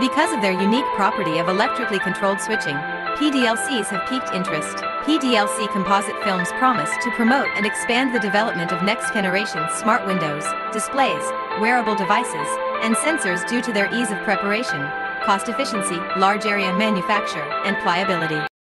Because of their unique property of electrically controlled switching, PDLCs have piqued interest. PDLC composite films promise to promote and expand the development of next-generation smart windows, displays, wearable devices, and sensors due to their ease of preparation, cost efficiency, large area manufacture, and pliability.